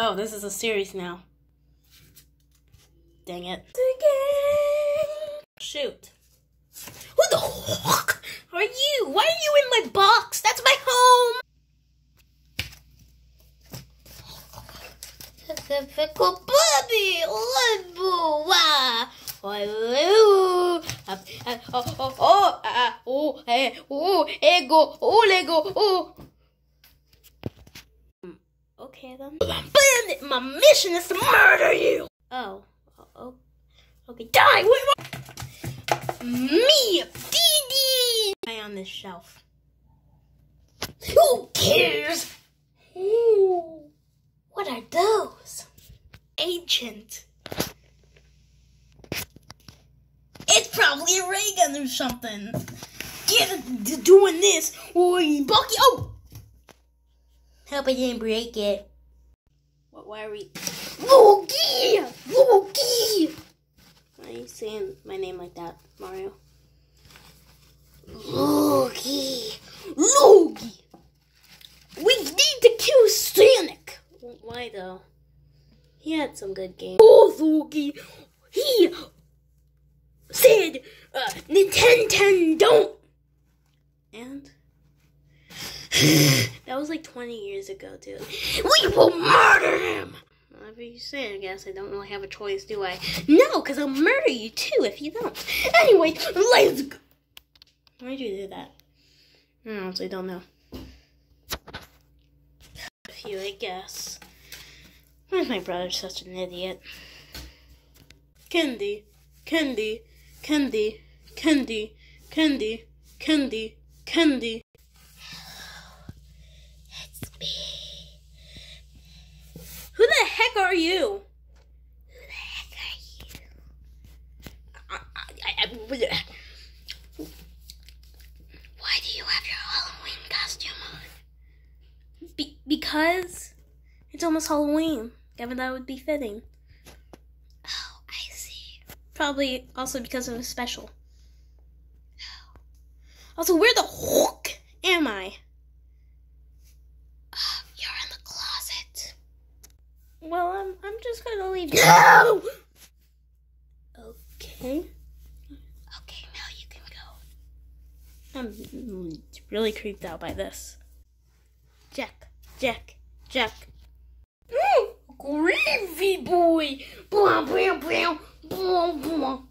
Oh, this is a series now. Dang it. Shoot. Who the fuck are you? Why are you in my box? That's my home. Bobby, oh, oh, oh, ah, oh, eh, oh, ego, oh, Lego, oh. Okay then. Bandit, my mission is to murder you. Oh, oh, oh. okay. Die. Wait? Me, Dee Dee. on this shelf. Who cares? Ooh, what are those? Ancient. It's probably a ray gun or something. Yeah, doing this. Oi, Bucky. Oh! Hope I didn't break it. What, why are we... Loki! Loki! Why are you saying my name like that, Mario? Loki! Loki! We need to kill Sonic! Why though? He had some good games. Oh, Loki! He said, uh, Nintendo don't! And? that was like 20 years ago, dude. We will murder him! Whatever you say, I guess I don't really have a choice, do I? No, because I'll murder you too if you don't. Anyway, let's go. Why'd you do that? I honestly don't know. You, I guess. Why's my brother such an idiot? Candy, candy, candy, candy, candy, candy, candy. Who the heck are you? Who the heck are you? I, I, I, why do you have your Halloween costume on? Be because it's almost Halloween. Given that would be fitting. Oh, I see. Probably also because it was special. Oh. Also, where the hook am I? Well, I'm just gonna leave you. No. Okay. Okay, now you can go. I'm really creeped out by this. Jack, Jack, Jack. Mm, gravy boy. Blah, blah, blah, blah, blah.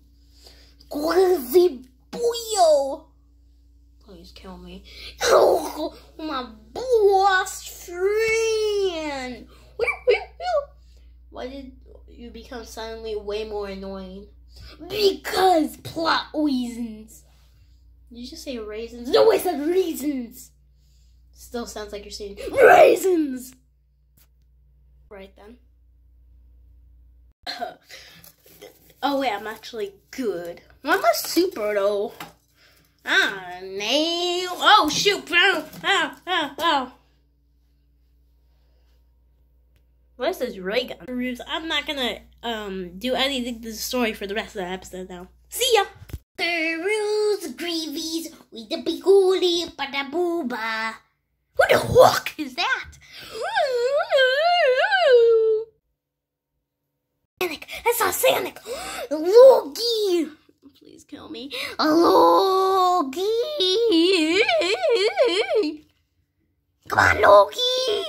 Gravy boyo. Please kill me. Oh, my boss friend. Why did you become suddenly way more annoying? Because plot reasons. Did you just say raisins? No, I said reasons. Still sounds like you're saying raisins. Right then. oh wait, I'm actually good. I'm a super though. Ah, nail. Oh shoot! Oh, oh, oh, is this ray gun? I'm not gonna um do anything to the story for the rest of the episode now. See ya! Rules, greavies, with the big oldie, bada. Who the fuck is that? Sonic! I saw Sonic! Loki! Please kill me. Loki! Come on, Loki!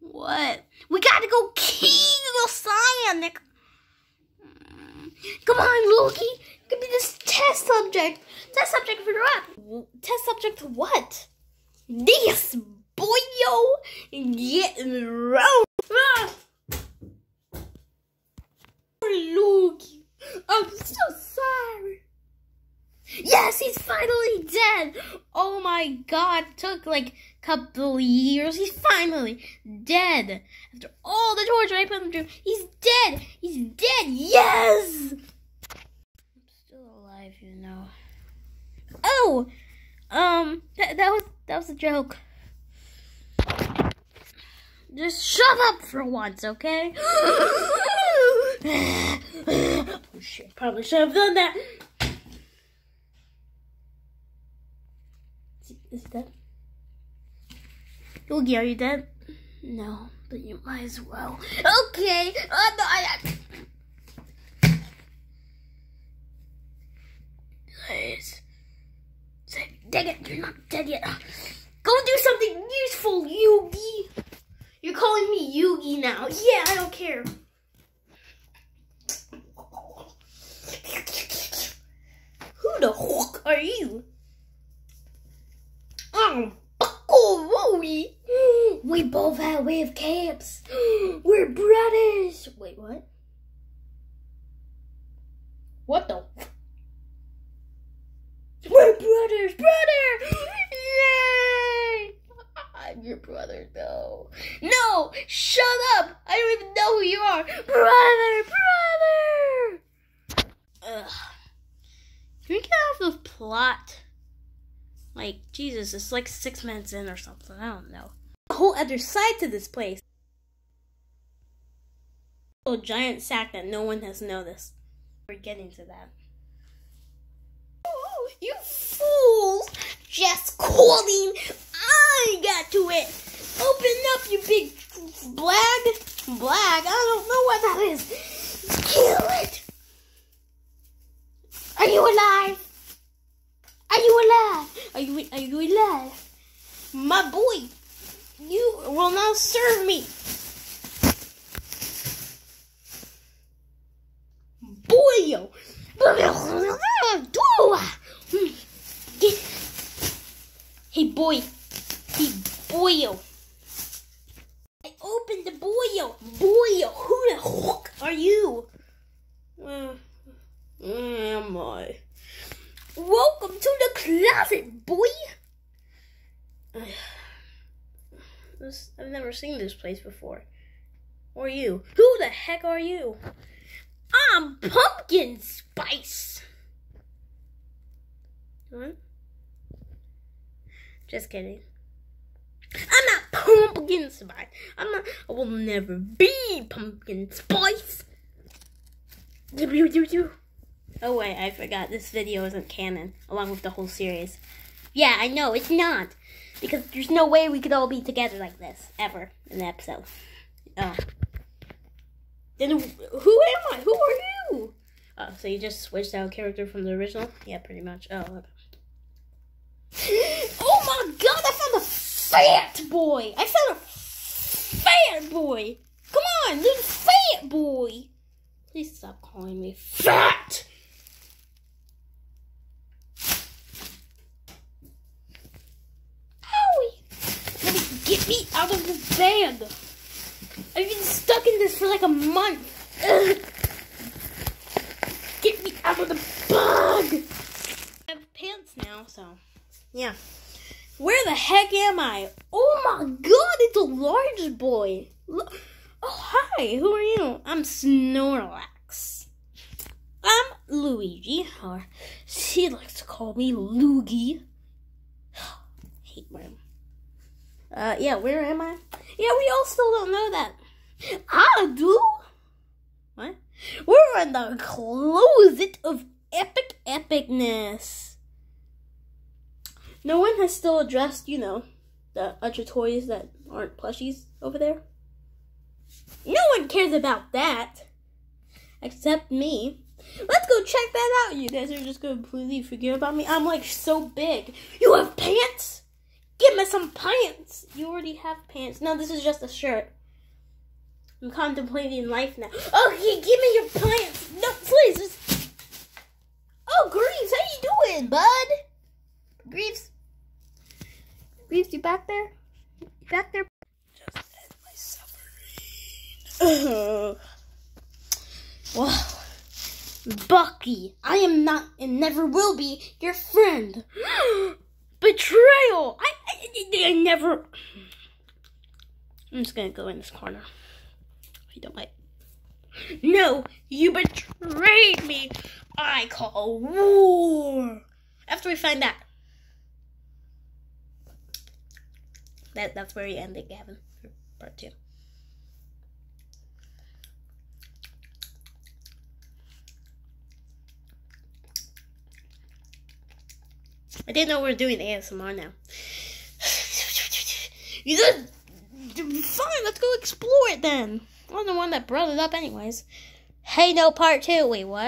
What? We gotta go kill Sonic. Come on, Loki. Give me this test subject. Test subject for what? Test subject what? This boyo getting around. Ah. Loki, I'm so sorry. Yes, he's finally dead. Oh my god, it took like a couple years. He's finally dead. After all the torture I put him through, he's dead. He's dead. Yes. I'm still alive, you know. Oh, um, that, that was that was a joke. Just shut up for once, okay? oh shit, probably should have done that. Is he dead? Oogie, are you dead? No, but you might as well. Okay. Uh, no, I, Guys. Dang it, you're not dead yet. Go do something useful, Yugi. You're calling me Yugi now. Yeah, I don't care. Who the fuck are you? We both have wave caps. We're brothers. Wait, what? What the? We're brothers, brother! Yay! I'm your brother, no. No! Shut up! I don't even know who you are! Brother, brother! Ugh. Can we get off the plot? Like, Jesus, it's like six minutes in or something. I don't know. A whole other side to this place. A giant sack that no one has noticed. We're getting to that. Oh, you fools! Just calling. I got to it. Open up, you big blag. Blag? I don't know what that is. Kill it. Are you alive? Are you alive? Are you are you alive? My boy, will now serve me. Boyo. Hey boy. Hey boyo. I opened the boyo. Boyo. Who the fuck are you? Uh, am I? Welcome to the closet, boy. This, I've never seen this place before. Or you? Who the heck are you? I'm pumpkin spice. What? Just kidding. I'm not pumpkin spice. I'm not. I will never be pumpkin spice. Oh wait, I forgot. This video isn't canon, along with the whole series. Yeah, I know it's not, because there's no way we could all be together like this ever in the episode. Oh. Then who am I? Who are you? Oh, so you just switched out a character from the original? Yeah, pretty much. Oh. Oh my god! I found a fat boy. I found a fat boy. Come on, little fat boy. Please stop calling me fat. Get me out of this bag! I've been stuck in this for like a month! Ugh. Get me out of the bug! I have pants now, so yeah. Where the heck am I? Oh my god, it's a large boy! Look. Oh, hi, who are you? I'm Snorlax. I'm Luigi, or she likes to call me Loogie. hate him. Uh, yeah, where am I? Yeah, we all still don't know that. I do. What? We're in the closet of epic epicness. No one has still addressed, you know, the other toys that aren't plushies over there. No one cares about that. Except me. Let's go check that out. You guys are just gonna completely forget about me. I'm like so big. You have pants? Give me some pants. You already have pants. No, this is just a shirt. I'm contemplating life now. Oh, okay, give me your pants. No, please. Just... Oh, Greaves, how you doing, bud? Greaves. Greaves, you back there? You back there? Just end my suffering. well, Bucky, I am not and never will be your friend. Betrayal! I, I, I never. I'm just gonna go in this corner. You don't like. No, you betrayed me. I call war. After we find that, that that's where you end it, Gavin. Part two. I didn't know we were doing ASMR now. You just fine. Let's go explore it then. I'm the one that brought it up, anyways. Hey, no part two. Wait, what?